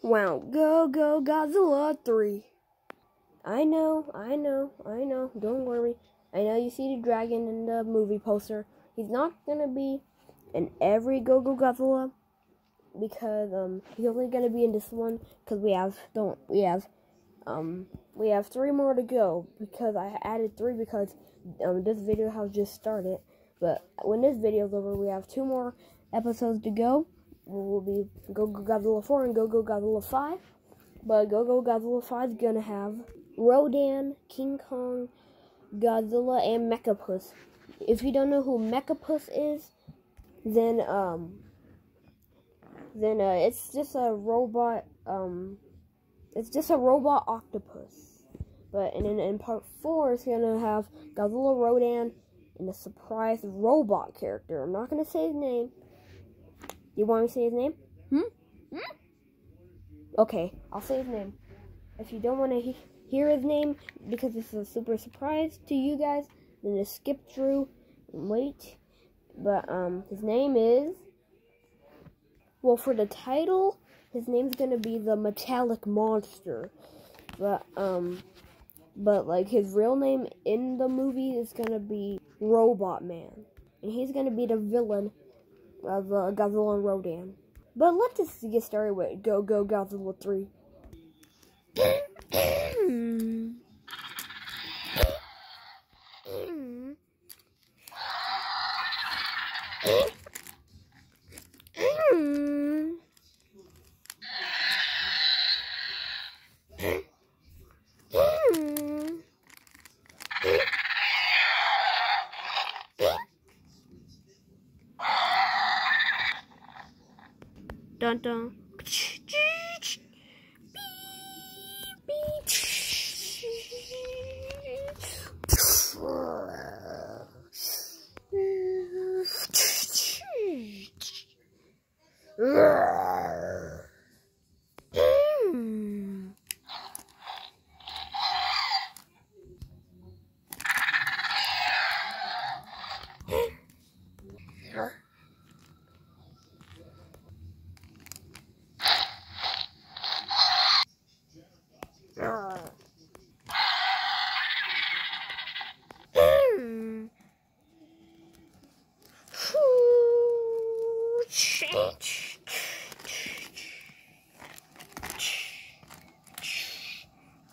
Wow, go, go, Godzilla 3. I know, I know, I know, don't worry. I know you see the dragon in the movie poster. He's not gonna be in every Go Go Godzilla because um he's only gonna be in this one because we have don't we have um we have three more to go because I added three because um this video has just started. But when this video's over, we have two more episodes to go. Will be Go Go Godzilla 4 and Go Go Godzilla 5. But Go Go Godzilla 5 is gonna have Rodan, King Kong, Godzilla, and Mechapus. If you don't know who Mechapus is, then um then uh, it's just a robot um it's just a robot octopus. But in in part four, it's gonna have Godzilla, Rodan, and a surprise robot character. I'm not gonna say his name. You want me to say his name? Hmm? Hmm? Okay, I'll say his name. If you don't want to he- hear his name because this is a super surprise to you guys, then just skip through and wait. But um, his name is. Well, for the title, his name's gonna be the Metallic Monster. But um, but like his real name in the movie is gonna be Robot Man, and he's gonna be the villain of uh, Godzilla and Rodan. But let's just get started with Go Go Godzilla 3. Dun dun.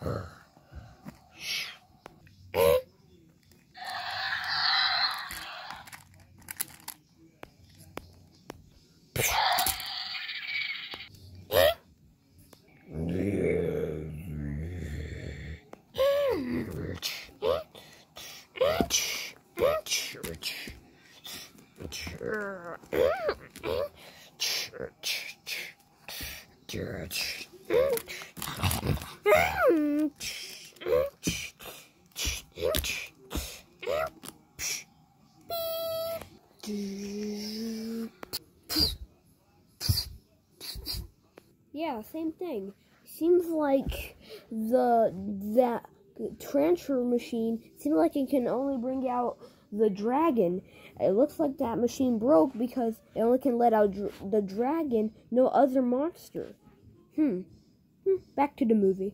her. Church. Yeah, same thing. Seems like the that transfer machine seems like it can only bring out the dragon. It looks like that machine broke because it only can let out dr the dragon, no other monster. Hmm. hmm. Back to the movie.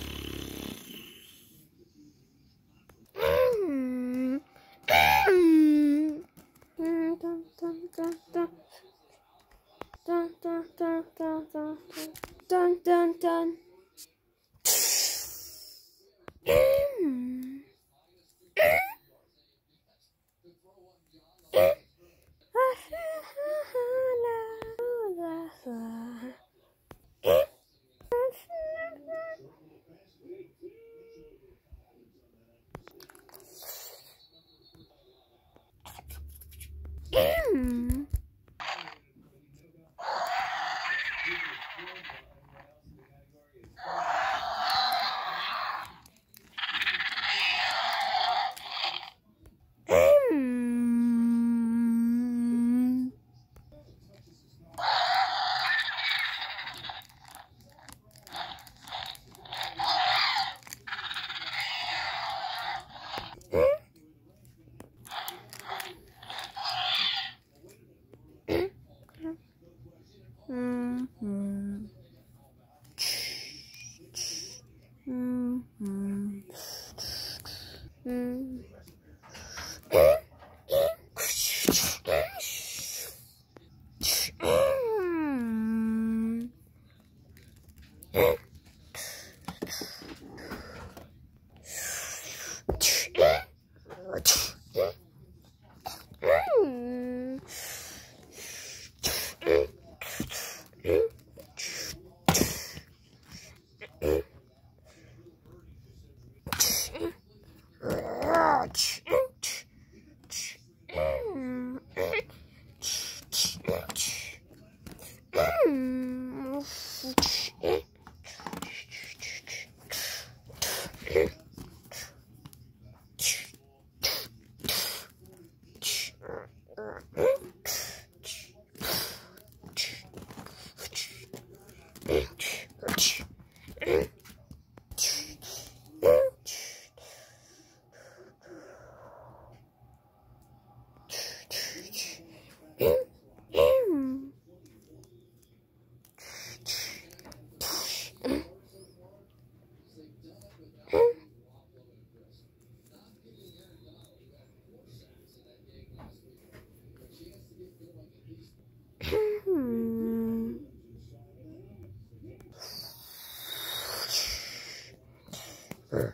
Right.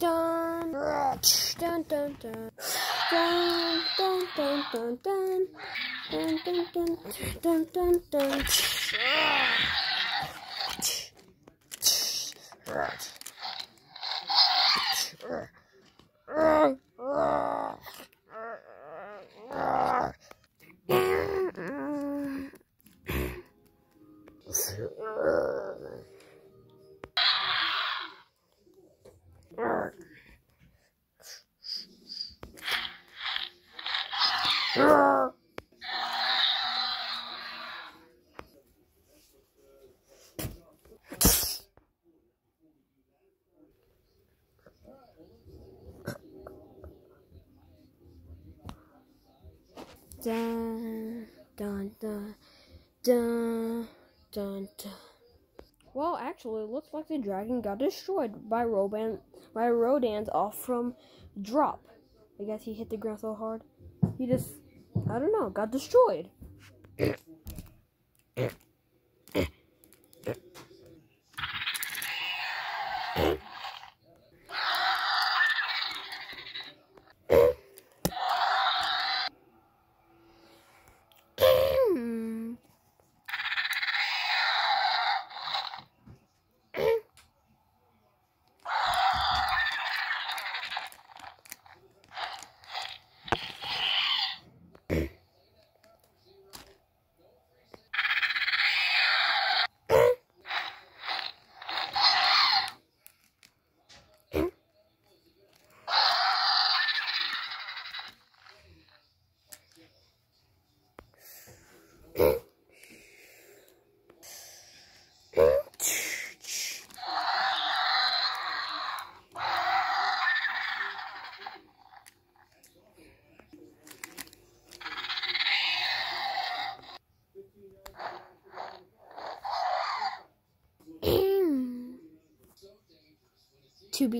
Dun, dun, dun, dun. Dun, dun, dun, dun, dun. Dun, dun, dun, dun, dun, dun. Dun, dun, dun, dun. Well, actually, it looks like the dragon got destroyed by Rodan by Rodan's off from drop. I guess he hit the ground so hard. He just, I don't know, got destroyed.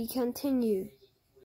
Continued.